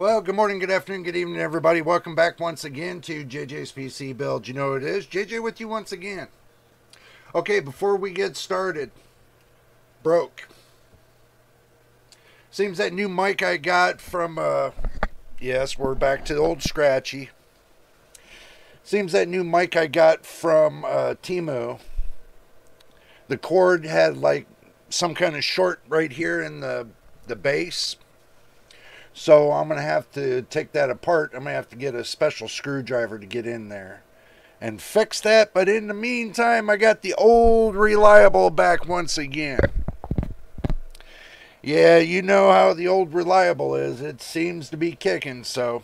Well, good morning, good afternoon, good evening, everybody. Welcome back once again to JJ's PC Build. You know it is? JJ with you once again. Okay, before we get started, broke. Seems that new mic I got from, uh, yes, we're back to old scratchy. Seems that new mic I got from uh, Temu, the cord had like some kind of short right here in the, the base so I'm going to have to take that apart. I'm going to have to get a special screwdriver to get in there and fix that. But in the meantime, I got the old reliable back once again. Yeah, you know how the old reliable is. It seems to be kicking, so.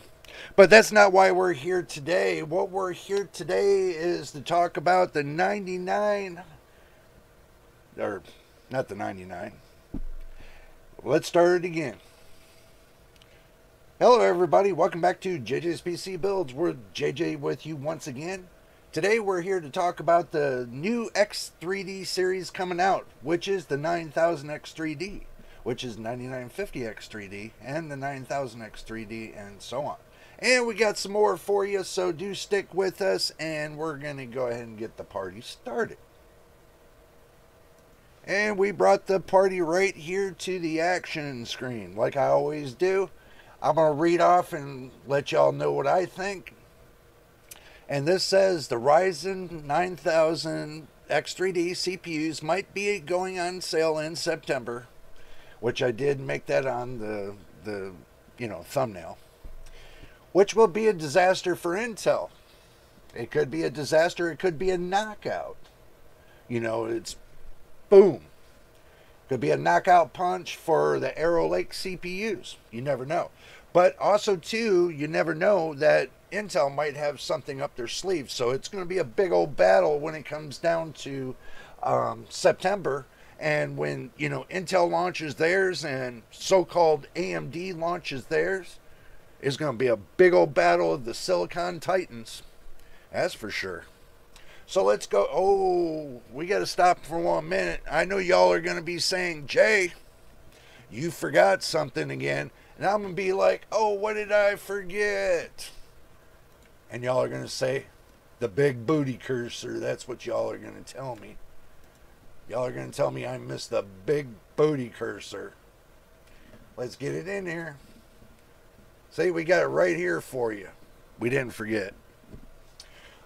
But that's not why we're here today. What we're here today is to talk about the 99 or not the 99. Let's start it again. Hello, everybody. Welcome back to JJ's PC Builds. We're JJ with you once again. Today, we're here to talk about the new X3D series coming out, which is the 9000X3D, which is 9950X3D, and the 9000X3D, and so on. And we got some more for you, so do stick with us, and we're going to go ahead and get the party started. And we brought the party right here to the action screen, like I always do. I'm going to read off and let y'all know what I think. And this says the Ryzen 9000 X3D CPUs might be going on sale in September, which I did make that on the the you know thumbnail. Which will be a disaster for Intel. It could be a disaster, it could be a knockout. You know, it's boom. Could be a knockout punch for the Arrow Lake CPUs. You never know. But also, too, you never know that Intel might have something up their sleeve. So it's going to be a big old battle when it comes down to um, September. And when, you know, Intel launches theirs and so-called AMD launches theirs, is going to be a big old battle of the Silicon Titans. That's for sure. So let's go. Oh, we got to stop for one minute. I know y'all are going to be saying, Jay, you forgot something again. And I'm going to be like, oh, what did I forget? And y'all are going to say, the big booty cursor. That's what y'all are going to tell me. Y'all are going to tell me I missed the big booty cursor. Let's get it in here. See, we got it right here for you. We didn't forget.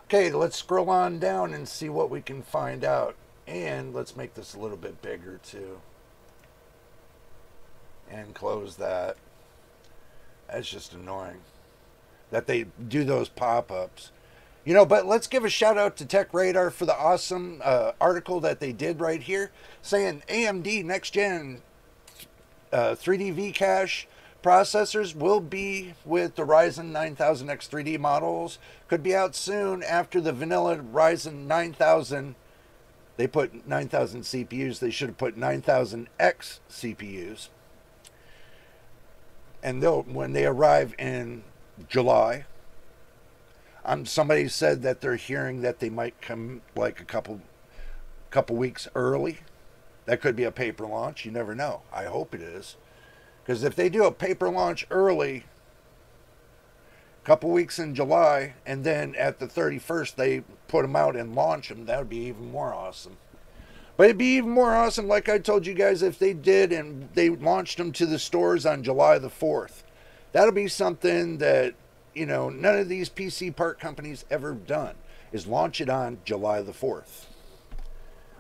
Okay, let's scroll on down and see what we can find out. And let's make this a little bit bigger too. And close that. That's just annoying that they do those pop ups. You know, but let's give a shout out to Tech Radar for the awesome uh, article that they did right here saying AMD next gen uh, 3D V cache processors will be with the Ryzen 9000 X3D models. Could be out soon after the vanilla Ryzen 9000. They put 9000 CPUs. They should have put 9000X CPUs and they'll when they arrive in July. Um, somebody said that they're hearing that they might come like a couple couple weeks early. That could be a paper launch. You never know. I hope it is, because if they do a paper launch early, a couple weeks in July, and then at the 31st they put them out and launch them, that would be even more awesome. But it'd be even more awesome, like I told you guys, if they did and they launched them to the stores on July the 4th. That'll be something that, you know, none of these PC part companies ever done, is launch it on July the 4th.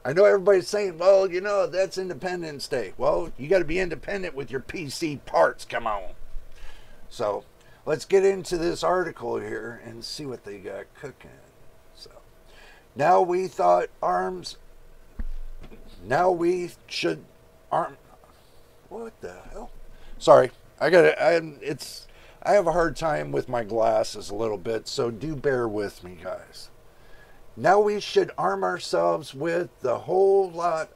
I know everybody's saying, well, you know, that's Independence Day. Well, you got to be independent with your PC parts. Come on. So let's get into this article here and see what they got cooking. So now we thought ARMS now we should arm. What the hell? Sorry, I got it. It's I have a hard time with my glasses a little bit, so do bear with me, guys. Now we should arm ourselves with the whole lot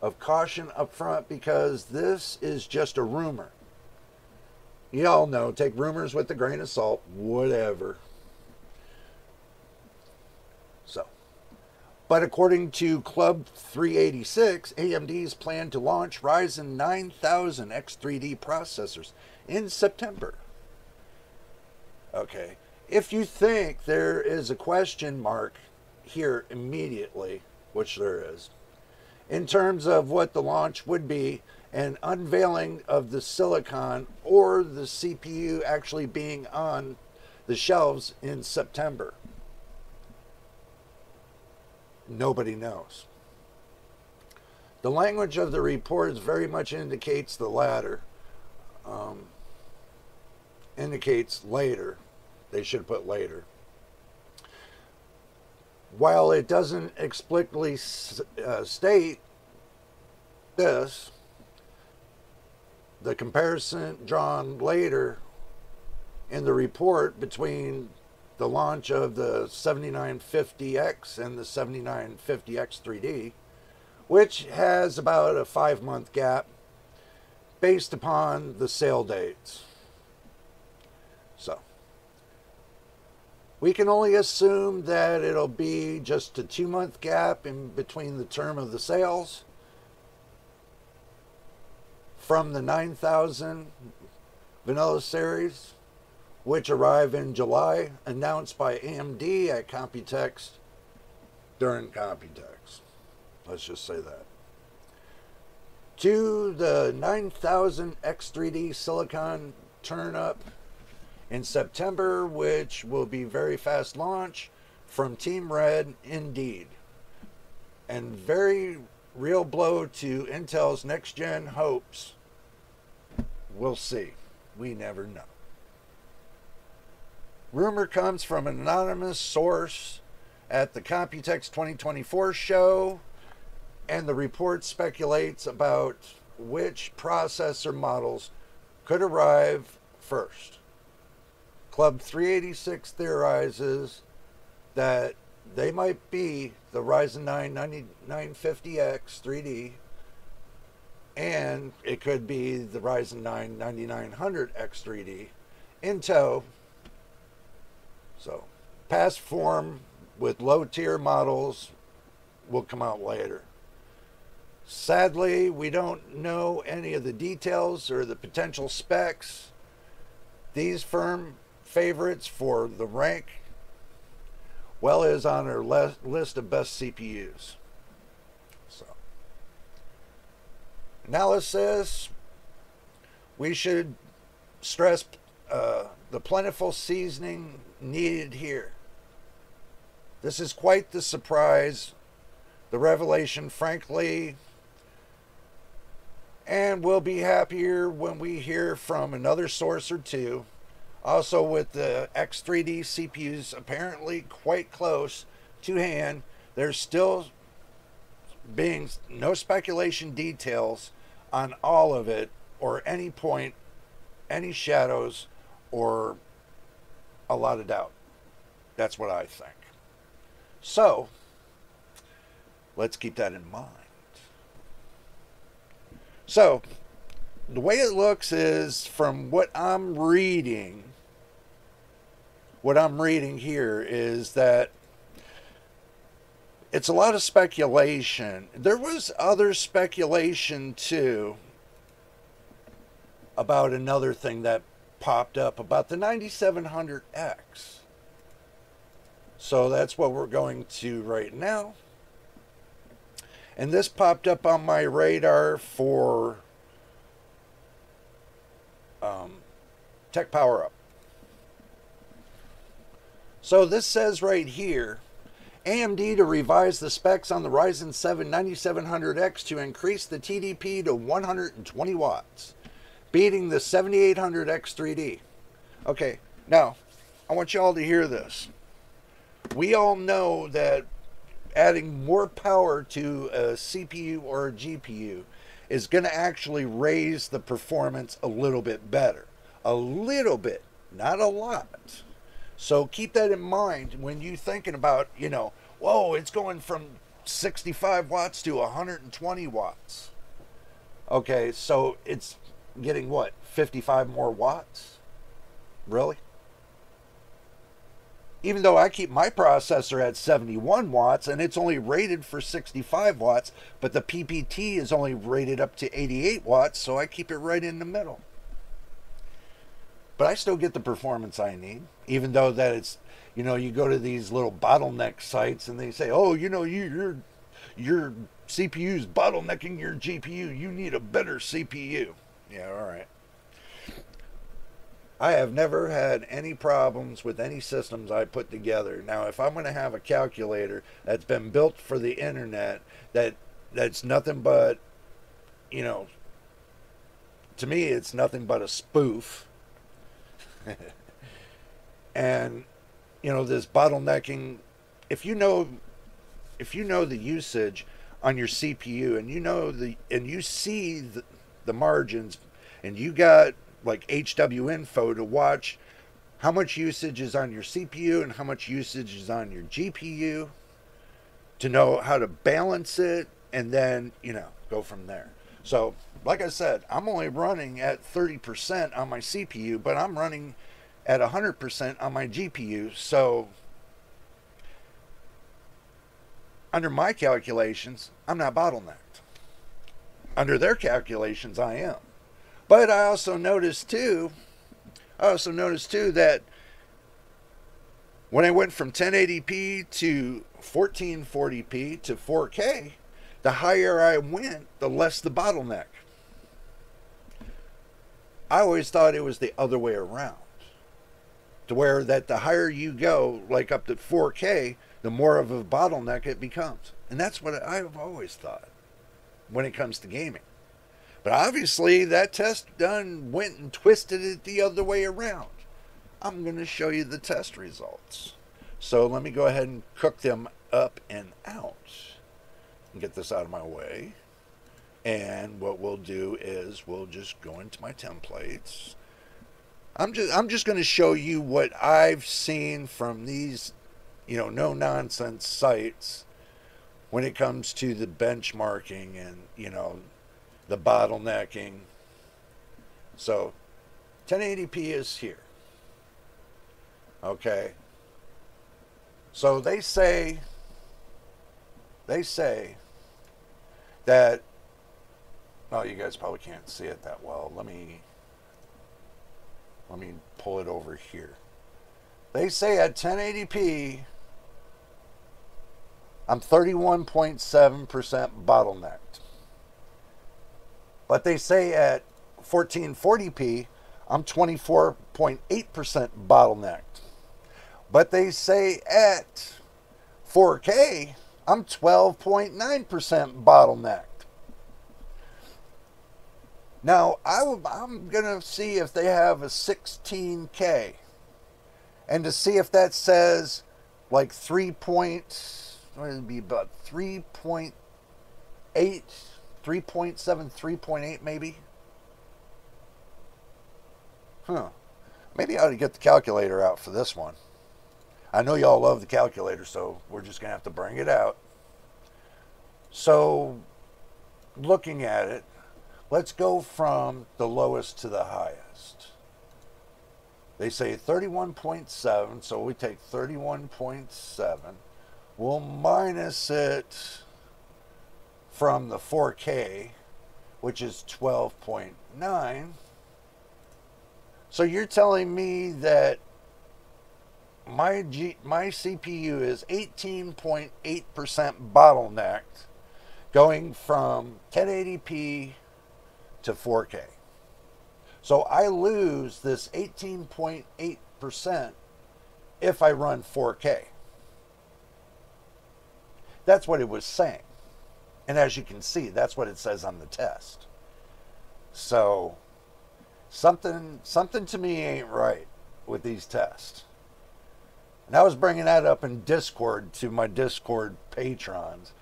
of caution up front because this is just a rumor. You all know, take rumors with a grain of salt, whatever. But according to Club 386, AMD's plan to launch Ryzen 9000 X3D processors in September. Okay. If you think there is a question mark here immediately, which there is, in terms of what the launch would be, an unveiling of the silicon or the CPU actually being on the shelves in September. Nobody knows. The language of the reports very much indicates the latter, um, indicates later. They should put later. While it doesn't explicitly uh, state this, the comparison drawn later in the report between the launch of the 7950X and the 7950X 3D, which has about a five month gap based upon the sale dates. So, we can only assume that it'll be just a two month gap in between the term of the sales from the 9000 vanilla series, which arrive in July, announced by AMD at Computex during Computex. Let's just say that. To the 9000 X3D Silicon turn up in September, which will be very fast launch from Team Red indeed. And very real blow to Intel's next gen hopes. We'll see. We never know. Rumor comes from an anonymous source at the Computex 2024 show, and the report speculates about which processor models could arrive first. Club 386 theorizes that they might be the Ryzen 9 9950X 3D, and it could be the Ryzen 9 9900X 3D. Intel, so past form with low tier models will come out later. Sadly, we don't know any of the details or the potential specs. These firm favorites for the rank well is on our list of best CPUs. So, analysis we should stress uh, the plentiful seasoning needed here. This is quite the surprise, the revelation, frankly, and we'll be happier when we hear from another source or two also, with the X3D CPUs apparently quite close to hand, there's still being no speculation details on all of it or any point, any shadows, or a lot of doubt. That's what I think. So, let's keep that in mind. So, the way it looks is from what I'm reading, what I'm reading here is that it's a lot of speculation. There was other speculation too about another thing that popped up about the 9700X. So that's what we're going to right now. And this popped up on my radar for um, Tech Power Up. So this says right here, AMD to revise the specs on the Ryzen 7 9700X to increase the TDP to 120 watts, beating the 7800X 3D. Okay, now I want you all to hear this. We all know that adding more power to a CPU or a GPU is going to actually raise the performance a little bit better. A little bit, not a lot. So keep that in mind when you're thinking about, you know, whoa, it's going from 65 watts to 120 watts. Okay, so it's getting what, 55 more watts? Really? Even though I keep my processor at 71 watts and it's only rated for 65 watts, but the PPT is only rated up to 88 watts, so I keep it right in the middle. but I still get the performance I need, even though that it's, you know, you go to these little bottleneck sites and they say, oh, you know, you, your your CPU's bottlenecking your GPU. You need a better CPU. Yeah, all right. I have never had any problems with any systems I put together. Now, if I'm going to have a calculator that's been built for the internet, that that's nothing but, you know, to me, it's nothing but a spoof. and, you know, this bottlenecking, if you know, if you know the usage on your CPU and you know the, and you see the, the margins and you got like HWiNFO to watch how much usage is on your CPU and how much usage is on your GPU to know how to balance it and then, you know, go from there. So, like I said, I'm only running at 30% on my CPU, but I'm running at 100% on my GPU. So, under my calculations, I'm not bottlenecked. Under their calculations, I am. But I also noticed too, I also noticed too that when I went from 1080p to 1440p to 4K, the higher I went, the less the bottleneck. I always thought it was the other way around. To where that the higher you go, like up to 4K, the more of a bottleneck it becomes. And that's what I've always thought when it comes to gaming. But obviously, that test done went and twisted it the other way around. I'm going to show you the test results. So let me go ahead and cook them up and out and get this out of my way. And what we'll do is we'll just go into my templates. I'm just I'm just going to show you what I've seen from these, you know, no nonsense sites when it comes to the benchmarking and, you know, the bottlenecking. So 1080p is here. Okay. So they say they say that oh you guys probably can't see it that well. Let me let me pull it over here. They say at 1080p I'm 31.7% bottlenecked. But they say at 1440p, I'm 24.8% bottlenecked. But they say at 4K, I'm 12.9% bottlenecked. Now, I, am going to see if they have a 16K and to see if that says like 3 point, would be, about 3.8 3.7, 3.8 maybe? Huh. Maybe I ought to get the calculator out for this one. I know y'all love the calculator, so we're just going to have to bring it out. So, looking at it, let's go from the lowest to the highest. They say 31.7, so we take 31.7. We'll minus it from the 4K, which is 12.9. So you're telling me that my G, my CPU is 18.8% bottlenecked going from 1080p to 4K. So I lose this 18.8% if I run 4K. That's what it was saying. And as you can see, that's what it says on the test. So something something to me ain't right with these tests. And I was bringing that up in Discord to my Discord patrons.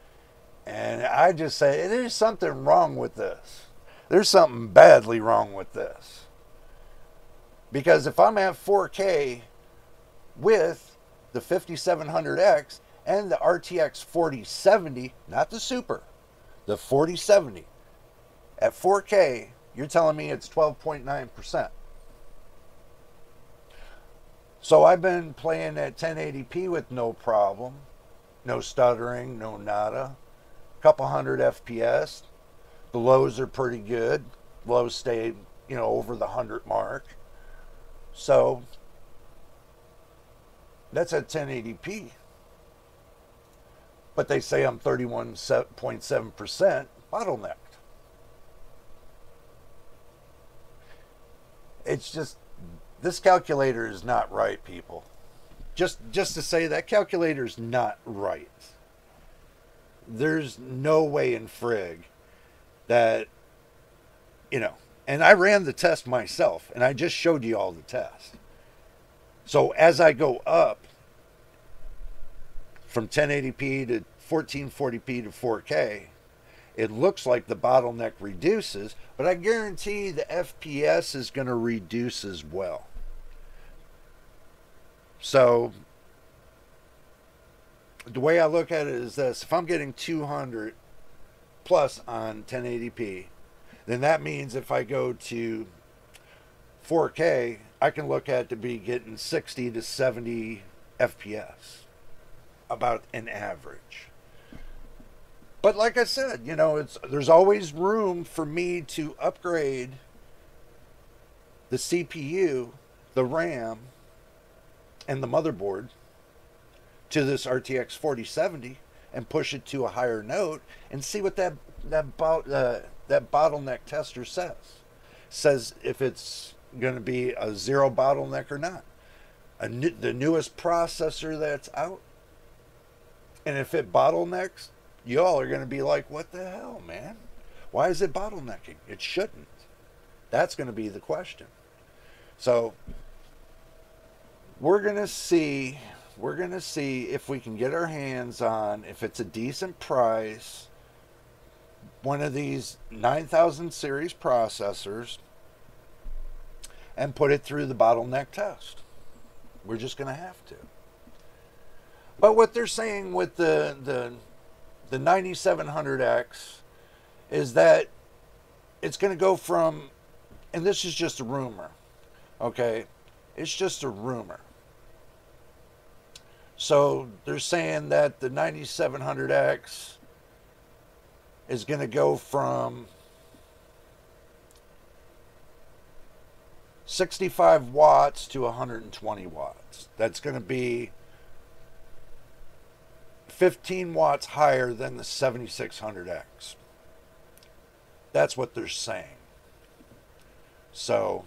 And I just say, there's something wrong with this. There's something badly wrong with this. Because if I'm at 4K with the 5700X and the RTX 4070, not the Super, the 4070 at 4K, you're telling me it's 12.9%. So I've been playing at 1080p with no problem, no stuttering, no nada, a couple hundred FPS. The lows are pretty good. Lows stay, you know, over the 100 mark. So that's at 1080p. But they say I'm 31.7% bottlenecked. It's just this calculator is not right, people. Just just to say that calculator is not right. There's no way in frig that you know, and I ran the test myself and I just showed you all the tests. So as I go up from 1080p to 1440p to 4K, it looks like the bottleneck reduces, but I guarantee the FPS is going to reduce as well. So the way I look at it is this if I'm getting 200 plus on 1080p, then that means if I go to 4K, I can look at to be getting 60 to 70 FPS, about an average. But like I said, you know, it's there's always room for me to upgrade the CPU, the RAM, and the motherboard to this RTX 4070 and push it to a higher note and see what that that uh, that bottleneck tester says. Says if it's going to be a zero bottleneck or not. New, the newest processor that's out. And if it bottlenecks, y'all are going to be like, what the hell, man? Why is it bottlenecking? It shouldn't. That's going to be the question. So we're going to see we're going to see if we can get our hands on if it's a decent price one of these 9000 series processors and put it through the bottleneck test. We're just going to have to. But what they're saying with the the the 9700X is that it's going to go from and this is just a rumor. Okay? It's just a rumor. So they're saying that the 9700X is going to go from 65 watts to 120 watts. That's going to be 15 watts higher than the 7600X. That's what they're saying. So,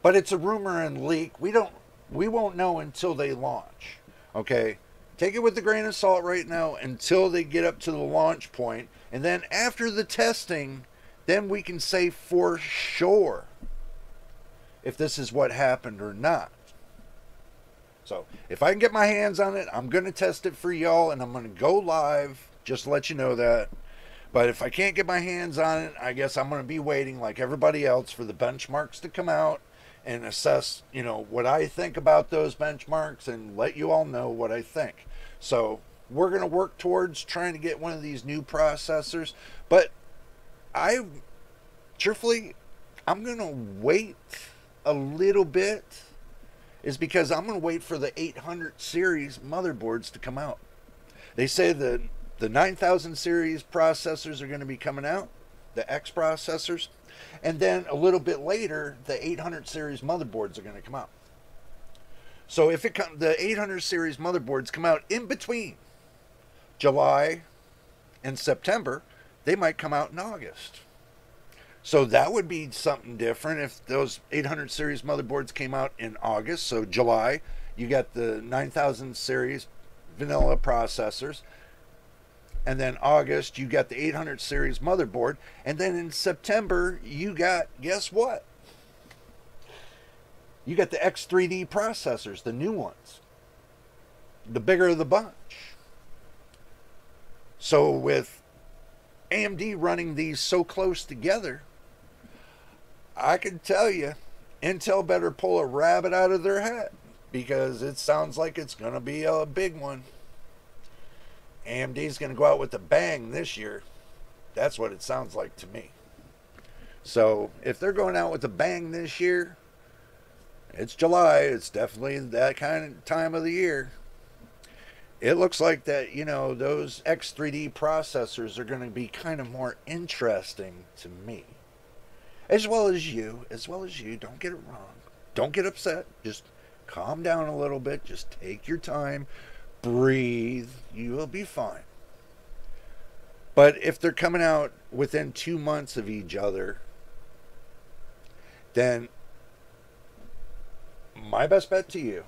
but it's a rumor and leak. We don't we won't know until they launch. Okay? Take it with a grain of salt right now until they get up to the launch point, and then after the testing, then we can say for sure if this is what happened or not. So, if I can get my hands on it, I'm going to test it for y'all and I'm going to go live just to let you know that. But if I can't get my hands on it, I guess I'm going to be waiting like everybody else for the benchmarks to come out and assess, you know, what I think about those benchmarks and let you all know what I think. So, we're going to work towards trying to get one of these new processors, but I truthfully I'm going to wait a little bit is because I'm going to wait for the 800 series motherboards to come out. They say that the 9000 series processors are going to be coming out, the X processors, and then a little bit later, the 800 series motherboards are going to come out. So if it come, the 800 series motherboards come out in between July and September, they might come out in August. So that would be something different if those 800 series motherboards came out in August. So July, you got the 9000 series vanilla processors. And then August, you got the 800 series motherboard. And then in September, you got, guess what? You got the X3D processors, the new ones. The bigger of the bunch. So with AMD running these so close together, I can tell you, Intel better pull a rabbit out of their hat because it sounds like it's going to be a big one. AMD's going to go out with a bang this year. That's what it sounds like to me. So if they're going out with a bang this year, it's July. It's definitely that kind of time of the year. It looks like that, you know, those X3D processors are going to be kind of more interesting to me as well as you, as well as you. Don't get it wrong. don't get upset. Just calm down a little bit. Just take your time. Breathe. You will be fine. But if they're coming out within two months of each other, then my best bet to you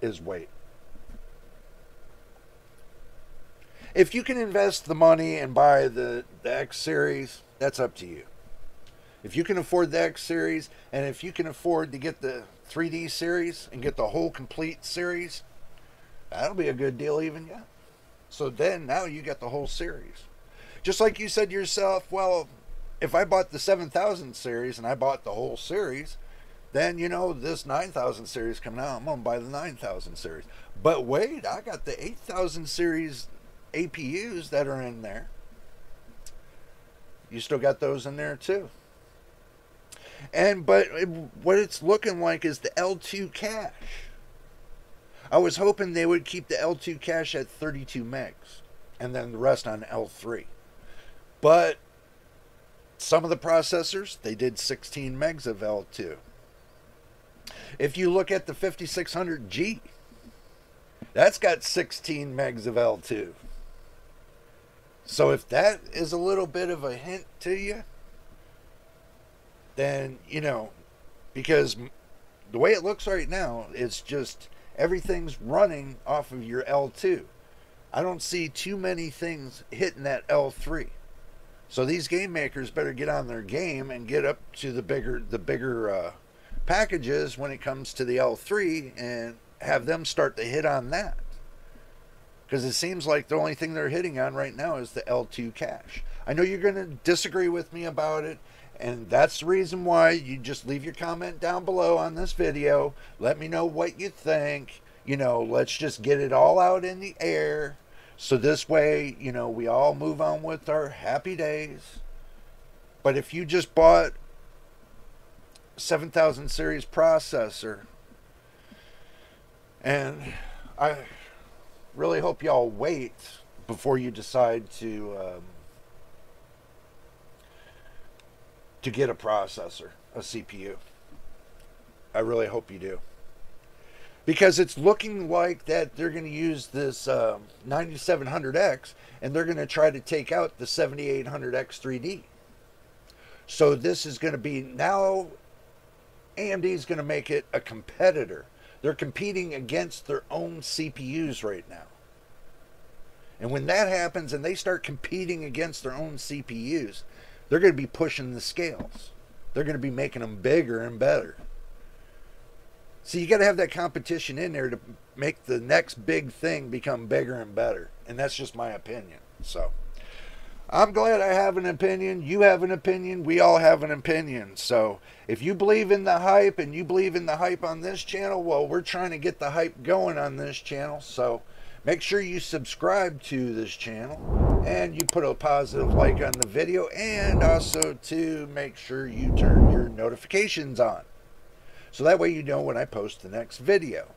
is wait. If you can invest the money and buy the, the X series, that's up to you. If you can afford the X series and if you can afford to get the 3D series and get the whole complete series, that'll be a good deal even yet. So then now you get the whole series. Just like you said yourself, well, if I bought the 7000 series and I bought the whole series, then you know this 9000 series coming out, I'm going to buy the 9000 series. But wait, I got the 8000 series APUs that are in there. You still got those in there too. And but what it's looking like is the L2 cache. I was hoping they would keep the L2 cache at 32 megs and then the rest on L3. But some of the processors, they did 16 megs of L2. If you look at the 5600G, that's got 16 megs of L2. So if that is a little bit of a hint to you, then, you know, because the way it looks right now, it's just everything's running off of your L2. I don't see too many things hitting that L3. So these game makers better get on their game and get up to the bigger the bigger uh, packages when it comes to the L3 and have them start to hit on that. Because it seems like the only thing they're hitting on right now is the L2 cache. I know you're going to disagree with me about it, and that's the reason why you just leave your comment down below on this video. Let me know what you think. You know, let's just get it all out in the air. So this way, you know, we all move on with our happy days. But if you just bought 7000 series processor and I really hope y'all wait before you decide to um, to get a processor, a CPU. I really hope you do. Because it's looking like that they're going to use this um, 9700X and they're going to try to take out the 7800X 3D. So this is going to be now AMD is going to make it a competitor. They're competing against their own CPUs right now. And when that happens and they start competing against their own CPUs, they're going to be pushing the scales. They're going to be making them bigger and better. So you got to have that competition in there to make the next big thing become bigger and better. And that's just my opinion. So I'm glad I have an opinion. You have an opinion. We all have an opinion. So if you believe in the hype and you believe in the hype on this channel, well, we're trying to get the hype going on this channel. So Make sure you subscribe to this channel and you put a positive like on the video and also to make sure you turn your notifications on. So that way you know when I post the next video.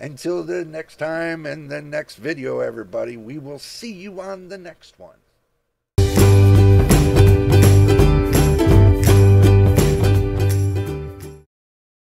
Until the next time and the next video, everybody, we will see you on the next one.